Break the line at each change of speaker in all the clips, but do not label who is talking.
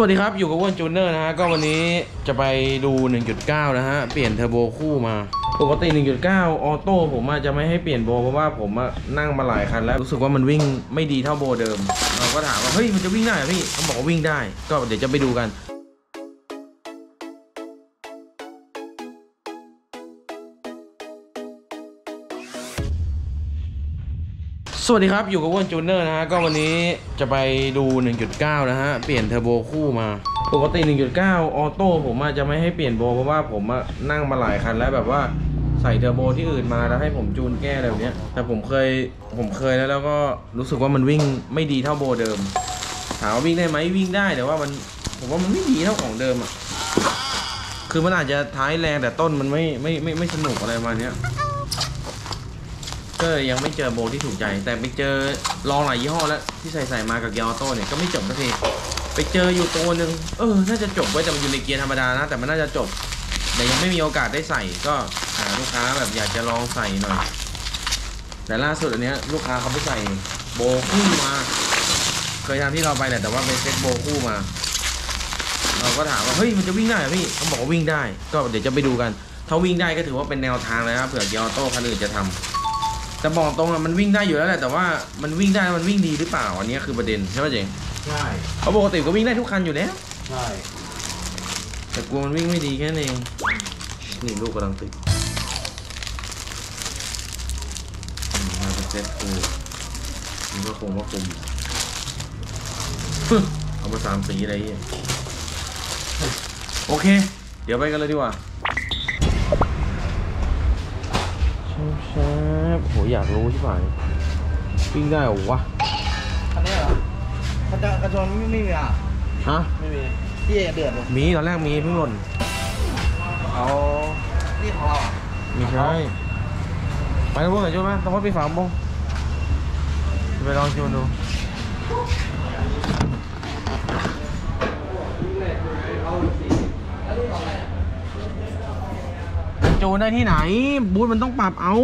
สวัสดีครับ อยู่กับอ้วนจูนเนอร์นะฮะ ก็วันนี้จะไปดู 1.9 นะฮะ เปลี่ยนเทอร์โบคู่มา ปกติ 1.9 ออโต้ผมอาจจะไม่ให้เปลี่ยนโบ เพราะว่าผมนั่งมาหลายคันแล้ว รู้สึกว่ามันวิ่งไม่ดีเท่าโบเดิม เราก็ถามว่า เฮ้ย มันจะวิ่งได้พี่เขาบอกว่าวิ่งได้ ก็เดี๋ยวจะไปดูกัน สวัสดีครับ อยู่กับอ้วนจูนเนอร์นะฮะ ก็วันนี้จะไปดู 1.9 นะฮะ เปลี่ยนเทอร์โบคู่มา ปกติ 1.9 ออโต้ผมอาจจะไม่ให้เปลี่ยนโบเพราะว่าผมนั่งมาหลายคันแล้วแบบว่าใส่เทอร์โบที่อื่นมาแล้วให้ผมจูนแก้อะไรแบบเนี้ยแต่ผมเคยผมเคยแล้วแล้วก็รู้สึกว่ามันวิ่งไม่ดีเท่าโบเดิม ถามว่าวิ่งได้ไหมวิ่งได้แต่ว่ามันผมว่ามันไม่ดีเท่าของเดิมอะคือมันอาจจะท้ายแรงแต่ต้นมันไม่ไม่ไม่ไม่สนุกอะไรมาเนี้ย ก็ยังไม่เจอโบที่ถูกใจ แต่ไปเจอลองหลายยี่ห้อแล้ว ที่ใส่ใส่มากับเกียร์ออโต้เนี่ยก็ไม่จบสักทีไปเจออยู่ตัวหนึ่งเออ น่าจะจบไว้แต่มันอยู่ในเกียร์ธรรมดานะ แต่มันน่าจะจบ แต่ยังไม่มีโอกาสได้ใส่ก็หาลูกค้าแบบอยากจะลองใส่หน่อย แต่ล่าสุดอันเนี้ยลูกค้าเขาไปใส่โบคู่มา เคยทำที่เราไปแหละแต่ว่าเป็นเซ็ตโบคู่มา เราก็ถามว่าเฮ้ยมันจะวิ่งได้เหรอพี่เขาบอกว่าวิ่งได้ ก็เดี๋ยวจะไปดูกัน ถ้าวิ่งได้ก็ถือว่าเป็นแนวทางเลยนะเผื่อเกียร์ออโต้คันอื่นจะทำ แต่บอกตรงอะมันวิ่งได้อยู่แล้วแหละแต่ว่ามันวิ่งได้มันวิ่งดีหรือเปล่าอันนี้คือประเด็นใช่ไหมเจ๋ง
ใช่
เพราะปกติก็วิ่งได้ทุกคันอยู่แล้ว
ใช่
แต่กลัวมันวิ่งไม่ดีแค่นั้นเองนี่ลูกกำลังติดอืมมาเป็นเซ็ตกูนี่ก็คงว่าคุมฟึ่มเอามาสามสีอะไรอย่างเงี้ยโอเค เดี๋ยวไปกันเลยดีกว่าชาบๆ โหอยากรู้ใช่ไหมวิ่งได้เหรอวะ
คันนี้เหรอคันจะกระชนไม่ไม่มีอะ
ฮะ
ไม่มีพี่เอกเดือดเลย
มีตอนแรกมีเพิ่งหล่น
เอานี่ของเราอะ
มีใช่ไปแล้วพวกไหนช่วยไหมต้องวัดไปฝาโมงไปลองชิมดูโจนได้ที่ไหน บูธมันต้องปรับเอา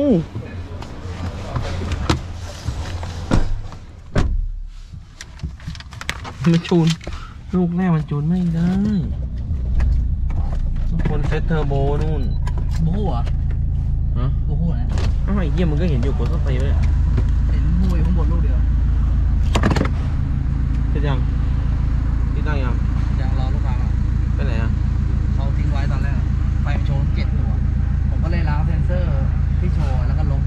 มันจูน ลูกแรกมันจูนไม่ได้ต้องคนเซตเทอร์โบนู่น
บู๊เหรอ
ฮะ
บู๊นะ
อ้าวไอ้เยี่ยมึงก็เห็นอยู่กดสตีเลย
เห็นบู๊อยู่ข้างบนลูกเดียว
เสร็จยังติดตั้งยัง
ยังรอลูกค้ามา
ไปไหนอะ
เขาทิ้งไว้ตอนแรกไฟมันโชว์เจ็ดตัว ผมก็เลยล้างเซนเซอร์ที่โชว์แล้วก็ลบ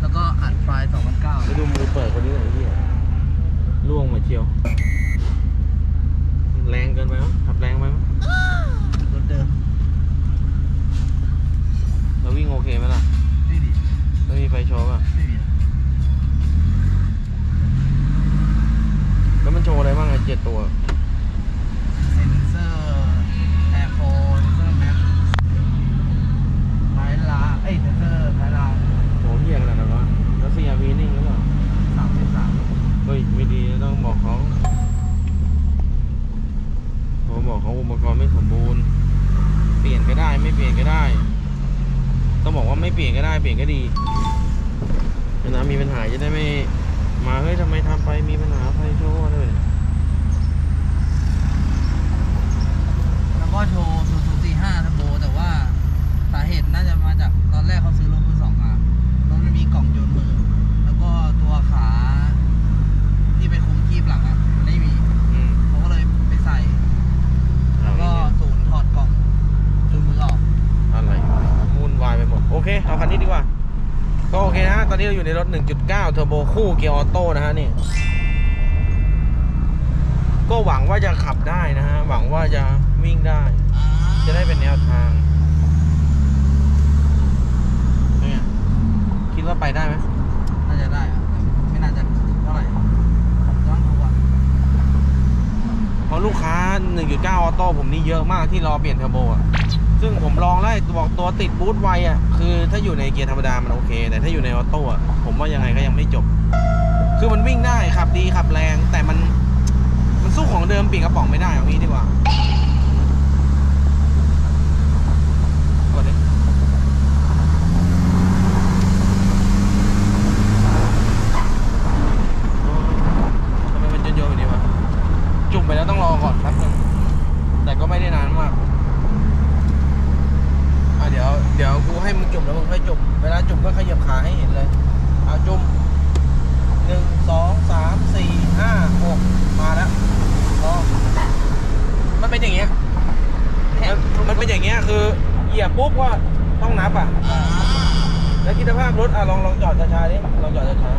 แล้วก็อัดไฟล์2009
ไปดูมือเปิดคนนี้หน่อยไอ้เหี้ยล่วงมาเชียว แรงเกินไปมั้งขับแรงไปมั้ง
รถเดิม
เราวิ่งโอเคไหมล่ะ
ไม่ดี
ไม่มีไฟโชว์ป่ะ
ไม่มี
แล้วมันโชว์อะไรบ้างอะเจ็ดตัว
เซนเซอร์ airflow เซนเซอร์ MAP ท้ายรางเอ้ยเซนเซอร์ท้ายราง
โหเหี้ยขนาดนั้นวะแล้ว CRV นิ่งหรือเปล่า
สามสิบสาม
เฮ้ย ไม่ดีต้องบอกเขาผมบอก เขาอุปกรณ์ไม่สมบูรณ์ เปลี่ยนก็ได้ไม่เปลี่ยนก็ได้ ต้องบอกว่าไม่เปลี่ยนก็ได้เปลี่ยนก็ดีเวลามีปัญหาจะได้ไม่มาเฮ้ยทำไมทำไปมีปัญหาไฟโชว์อะไรแบบนี้
แล้วก็โชว์ศูนย์ศูนย์สี่ห้าทับโบแต่ว่าสาเหตุน่าจะมาจากตอนแรกเขาซื้อรถมือสองมารถมันมีกล่องโยนมือ แล้วก็ตัวขา ที่ไปคุมคีบหลังอะไม่มี
อืม
เขาก็เลยไปใส่ แล้วก็ศูนย์ถอดกล่องจูนมือออก
อะไรวุ่นวายไปหมด โอเค เอาคันนี้ดีกว่า ก็โอเคนะ ตอนนี้เราอยู่ในรถ 1.9เทอร์โบคู่เกียร์ออโต้นะฮะนี่ก็หวังว่าจะขับได้นะฮะ หวังว่าจะวิ่งได้ จะได้เป็นแนวทางเป็นไงคิดว่าไปได้ไหม
น่าจะได้อะแต่ไม่น่าจะเท่าไหร่ต้องดูก่อน
เพราะลูกค้า 1.9 ออโต้ผมนี่เยอะมากที่รอเปลี่ยนเทอร์โบอะซึ่งผม ลองไล่บอกตัวติด boost ไวอะคือถ้าอยู่ในเกียร์ธรรมดามันโอเค แต่ถ้าอยู่ในออโต้ผมว่ายังไงก็ยังไม่จบ คือมันวิ่งได้ขับดีขับแรง แต่มันมันสู้ของเดิมปีกระป๋องไม่ได้เอางี้ดีกว่ากดดิทำไมมันโยนๆแบบนี้วะ ไปแล้วต้องรอก่อนแป๊บนึงแต่ก็ไม่ได้นานมากอะเดี๋ยวเดี๋ยวกูให้มึงจุ่มแล้วมึงค่อยจุ่มเวลาจุ่มก็ขยับขาให้เห็นเลยเอาจุ่มหนึ่งสองสามสี่ห้าหกมาแล้วรอมัน เป็นอย่างเงี้ยมันมันเป็นอย่างเงี้ยคือเหยียบปุ๊บก็ต้องนับอะแล้วคิดสภาพรถอะลองลองจอดช้าๆดิลองจอดช้า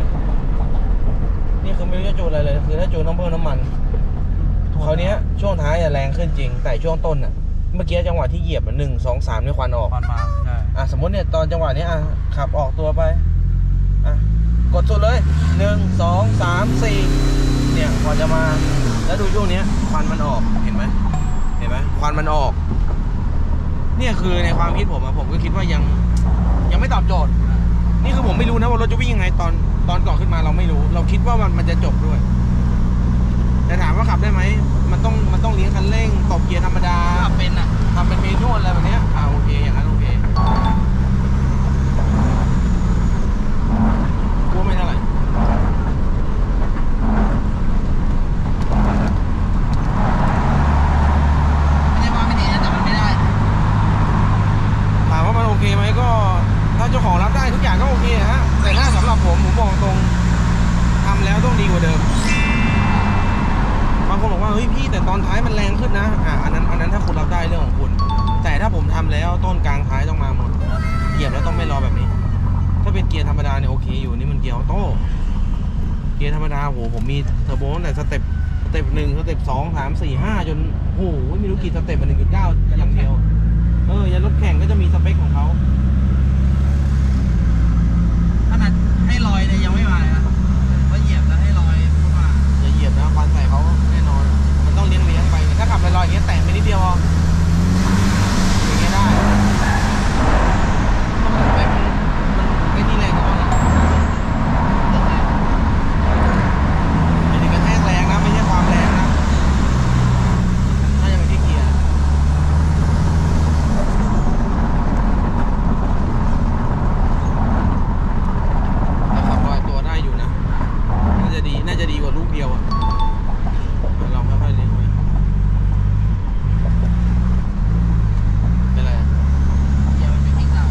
ๆนี่คือไม่รู้จะจูนอะไรเลยคือถ้าจูนต้องเพิ่มน้ำมันคราวเนี้ยช่วงท้ายอะแรงขึ้นจริง แต่ช่วงต้นอะเมื่อกี้จังหวะที่เหยียบอะหนึ่งสองสามเนี่ยควันออก
ควันมาใช่
อะสมมติเนี่ยตอนจังหวะเนี้ยอะขับออกตัวไปอะกดสุดเลยหนึ่งสองสามสี่เนี่ยพอจะมาแล้วดูช่วงเนี้ยควันมันออกเห็นไหมเห็น ไหมควันมันออก เนี่ยคือในความคิดผมอะผมก็คิดว่ายังยังไม่ตอบโจทย์ นี่คือผมไม่รู้นะว่ารถจะวิ่งยังไงตอนตอนก่อนขึ้นมาเราไม่รู้ เราคิดว่ามันมันจะจบด้วย แต่ถามว่าขับได้ไหมมันต้องมันต้องเลี้ยงคันเร่งตบเกียร์ธรรมดา
ขับเป็นอะ
ทำเป็นเมนูอะไรแบบเนี้ยอ่าโอเคอย่างนั้นโอเคกลัวไม่เท่าไหร่
ไม่ได้ว่าไม่ดีนะแต่มันไม่ได้
ถามว่ามันโอเคไหมก็ ถ้า เจ้าของรับได้ทุกอย่างก็โอเคฮะแต่ถ้าสำหรับผมผมบอกตรงทำแล้วต้องดีกว่าเดิมบางคนบอกว่าเฮ้ยพี่แต่ตอนท้ายมันแรงขึ้นนะอ่าอันนั้นอันนั้นถ้าคุณรับได้เรื่องของคุณ แต่ถ้าผมทำแล้วต้นกลางท้ายต้องมาหมดเหยียบแล้วต้องไม่รอแบบนี้ ถ้าเป็นเกียร์ธรรมดาเนี่ยโอเคอยู่นี่มันเกียร์ออโต้เกียร์ธรรมดาโหผมมีเทอร์โบแต่ step step หนึ่ง step สองสามสี่ห้าจนโอ้โหไม่รู้กี่ step มาหนึ่งจุดเก้าอย่างเดียวเออยันรถแข่งก็จะมีสเปคของเขา
นาดให้ลอยเนี่ยยังไม่มาเลยนะว่าเหยียบแล้วให้ลอยเข้ามา
อย่าเหยียบนะควันใส่เขาแน่นอน มันต้องเลี้ยงเลี้ยงๆไป ถ้าขับลอยๆอย่างเงี้ยแตะไปนิดเดียวพออย่างเงี้ยได้ถ้ามันไปมันมันไอ้นี่แรงกว่านะไม่ถึงกระแทกแรงนะ ไม่ใช่ความแรงนะน่าจะเป็นที่เกียร์ แต่ขับลอยตัวได้อยู่นะ น่าจะดี น่าจะดีกว่าลูกเดียวอะอะลองค่อยๆเลี้ยงไปเป็นไรอะ
เหยียบมันไม่ทิ้งเรา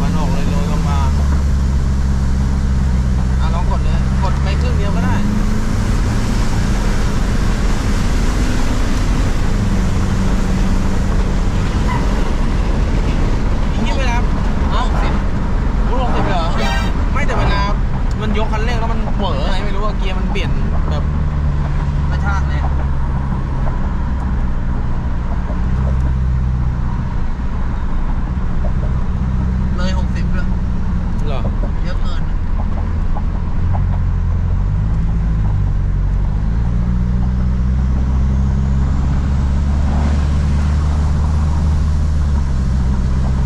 มันออกเลยโรยลงมาอะลองกดเลย กดไปครึ่งเดียวก็ได้นี่เวลา
เอ้าสิบ
รู้ลงสิบเหรอ ไม่แต่เวลา มันยกคันเร่งแล้วมันเหวอไงไม่รู้ว่าเกียร์มันเปลี่ยนแบบ
กระชากเลยเลยหกสิบเลย
เหรอ
เยอะเกิน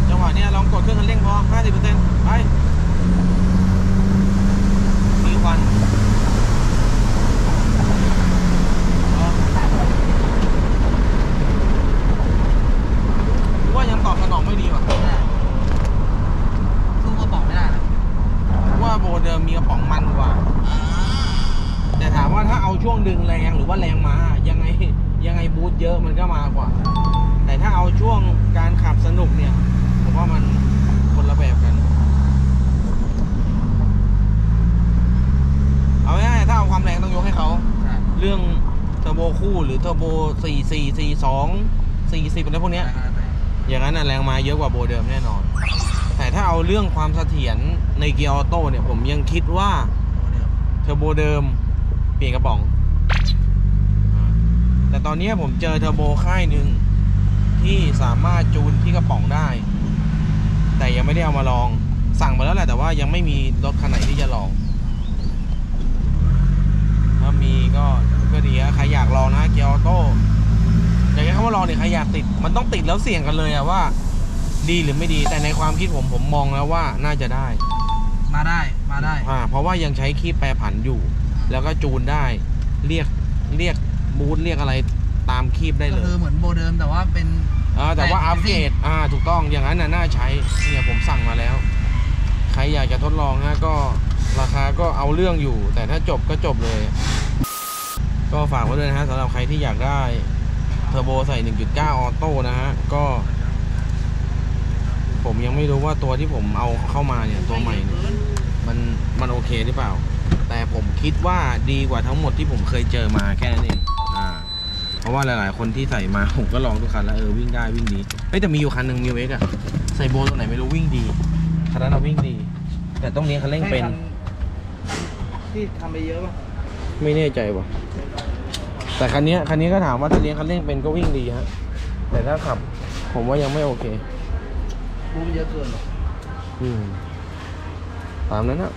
จังหวะเนี้ยลองกดเครื่องคันเร่งพอ 50%ไป มีควันเอากูว่ายังตอบสนองไม่ดีว่ะ
สู้กระป๋องไม่ได้นะ
กูว่าโบเดิมมีกระป๋องมันกว่า แต่ถามว่าถ้าเอาช่วงดึงแรงหรือว่าแรงมา ยังไงยังไง boost เยอะมัน กว่า แต่ถ้าเอาช่วงการขับสนุกเนี่ย ผมว่ามันคนละแบบกัน เอาง่ายๆถ้าเอาความแรงต้องยกให้เขา เรื่องเทอร์โบคู่หรือเทอร์โบ4 4 4 2 40อะไรพวกเนี้ย อย่างนั้นน่ะแรงมาเยอะกว่าโบเดิมแน่นอน แต่ถ้าเอาเรื่องความเสถียรในเกียร์ออโต้เนี่ย ผมยังคิดว่าเทอร์โบเดิมเปลี่ยนกระป๋อง แต่ตอนนี้ผมเจอเทอร์โบค่ายหนึ่งที่สามารถจูนที่กระป๋องได้ แต่ยังไม่ได้เอามาลอง สั่งมาแล้วแหละแต่ว่ายังไม่มีรถคันไหนที่จะลองถ้ามีก็ก็ดีอะใครอยากลองนะเกียร์ออโต้อยากให้คำว่าลองเนี่ยใครอยากติด มันต้องติดแล้วเสี่ยงกันเลยอะว่า ดีหรือไม่ดีแต่ในความคิดผมผมมองแล้วว่าน่าจะได้
มาได้มาได้
อ่าเพราะว่ายังใช้คีบแปรผันอยู่ แล้วก็จูนได้เรียกเรียก บูทเรียกอะไรตามคีบได้
ก็
เลย
คือเหมือนโบเดิมแต่ว่าเป็น
อ่าแต่ว่า
แต่
อัปเกรดอ่าถูกต้องอย่างนั้นน่ะน่าใช้เนี่ยผมสั่งมาแล้ว ใครอยากจะทดลองนะก็ราคาก็เอาเรื่องอยู่ แต่ถ้าจบก็จบเลยก็ก็ฝากไว้ด้วยนะฮะสำหรับใครที่อยากได้เทอร์โบใส่ 1.9 ออโต้นะฮะ ก็ ผมยังไม่รู้ว่าตัวที่ผมเอาเข้ามาเนี่ย ตัวใหม่เนี่ยมันมันโอเคหรือเปล่า แต่ผมคิดว่าดีกว่าทั้งหมดที่ผมเคยเจอมาแค่นั้นเองอ่า เพราะว่าหลาย ๆ คนที่ใส่มาผมก็ลองทุกคันแล้วเออวิ่งได้วิ่งดีเฮ้ยแต่มีอยู่คันหนึ่งมิวเอ็กอะใส่โบตัวไหนไม่รู้วิ่งดีคันนั้นเราวิ่งดี แต่ต้องเลี้ยงคันเร่งเป็น
ที่ทำไปเยอะป่ะ
ไม่แน่ใจว่ะแต่คันเนี้ยคันนี้ก็ถามว่าถ้าเลี้ยงคันเร่งเป็นก็วิ่งดีฮะแต่ถ้าขับ ผมว่ายังไม่โอเค
บูมเยอะเกินหรอ
อืมตามนั้นนะ